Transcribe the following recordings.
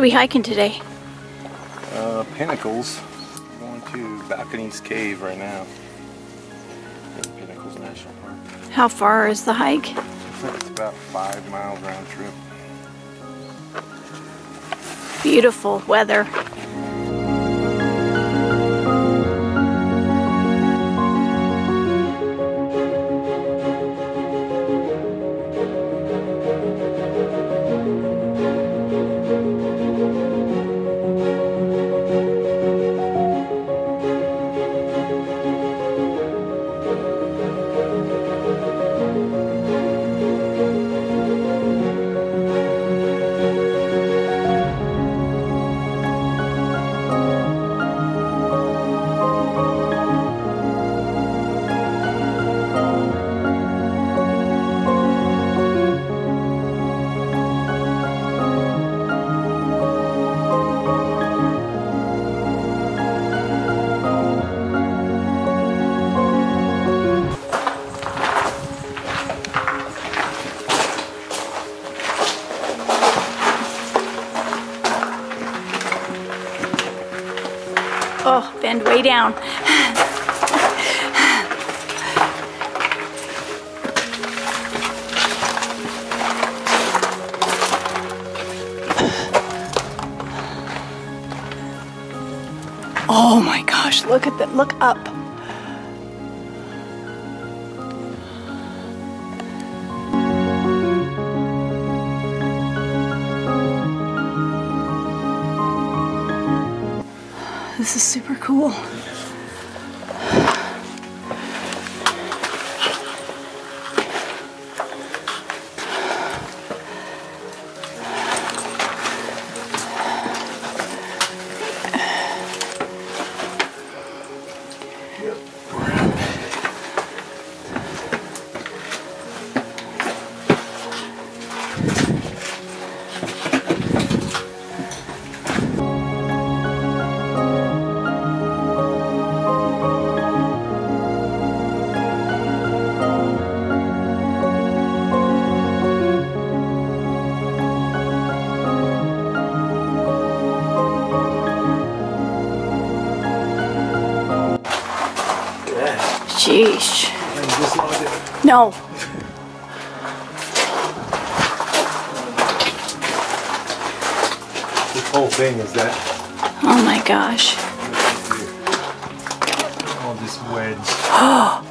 are we hiking today? Uh, Pinnacles. Going to Balconies Cave right now. In Pinnacles National Park. How far is the hike? It's about five miles round trip. Beautiful weather. Oh, bend way down. Oh my gosh, look at that. Look up. This is super cool. Sheesh. No. This whole thing is that Oh my gosh. all this wedge.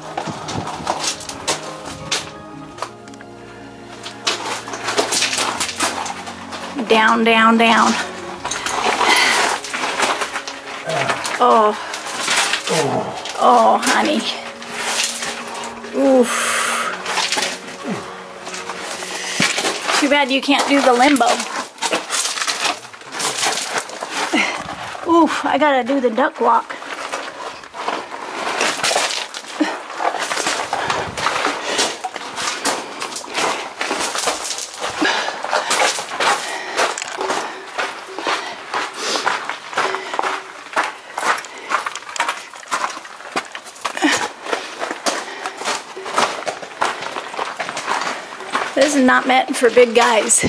Down, down, down. Ah. Oh. oh. Oh, honey. Oof. Too bad you can't do the limbo. Oof, I gotta do the duck walk. This is not meant for big guys.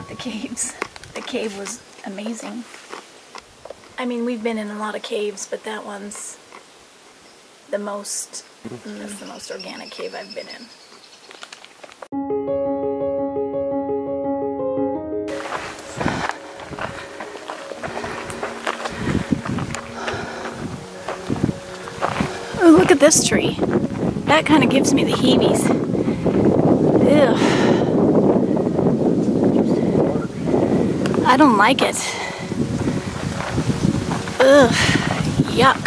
Thought the caves, the cave was amazing. I mean, we've been in a lot of caves, but that one's the most, that's the most organic cave I've been in. Oh, look at this tree. That kind of gives me the heebies. Ugh. I don't like it. Ugh. Yuck.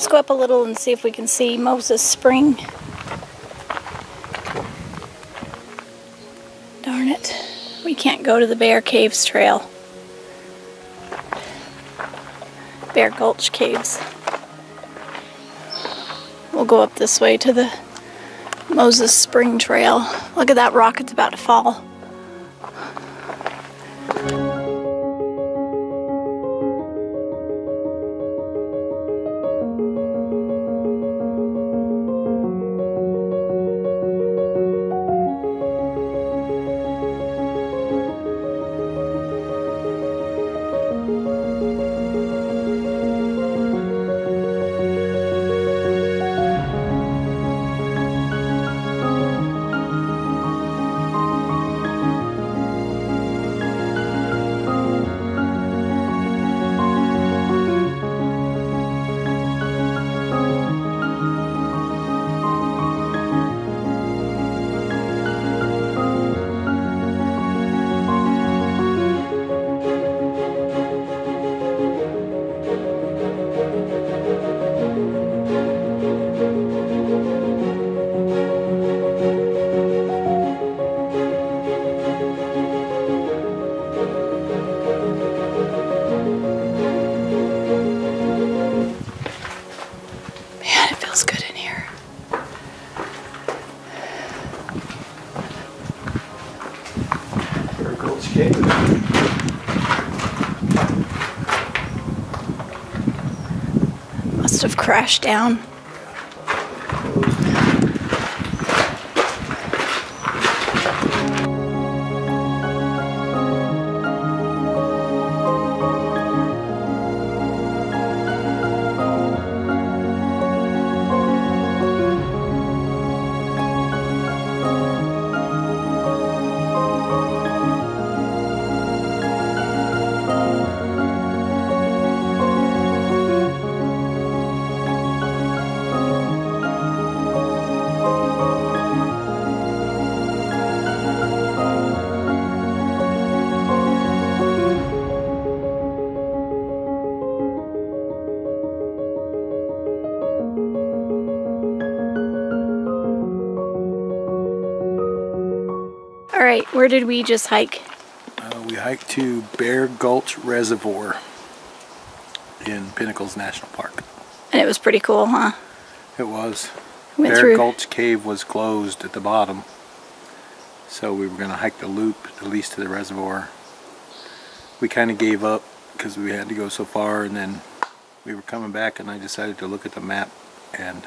Let's go up a little and see if we can see Moses Spring. Darn it. We can't go to the Bear Caves Trail. Bear Gulch Caves. We'll go up this way to the Moses Spring Trail. Look at that rock, it's about to fall. Crashed down. All right, where did we just hike? Uh, we hiked to Bear Gulch Reservoir in Pinnacles National Park. And it was pretty cool, huh? It was. Went Bear through. Gulch Cave was closed at the bottom. So we were going to hike the loop at least to the reservoir. We kind of gave up because we had to go so far and then we were coming back and I decided to look at the map and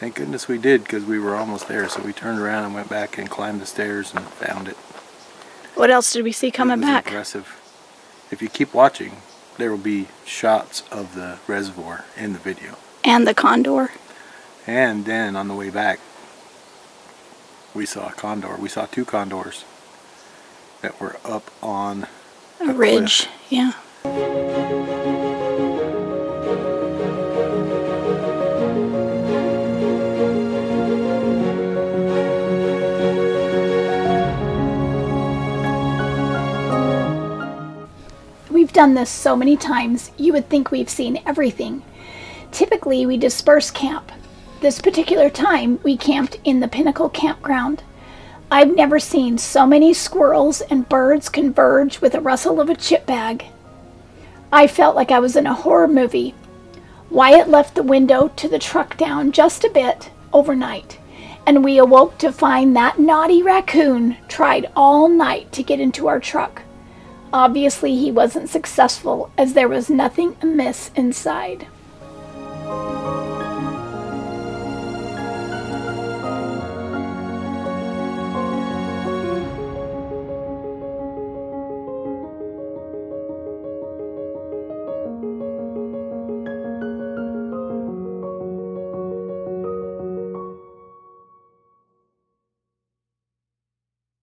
thank goodness we did because we were almost there. So we turned around and went back and climbed the stairs and found it. What else did we see coming back? Impressive. If you keep watching, there will be shots of the reservoir in the video. And the condor. And then on the way back, we saw a condor. We saw two condors that were up on A A ridge. Yeah. Done this so many times, you would think we've seen everything. Typically, we disperse camp. This particular time, we camped in the Pinnacle Campground. I've never seen so many squirrels and birds converge with a rustle of a chip bag. I felt like I was in a horror movie. Wyatt left the window to the truck down just a bit overnight, and we awoke to find that naughty raccoon tried all night to get into our truck. Obviously, he wasn't successful as there was nothing amiss inside.